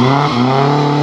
Música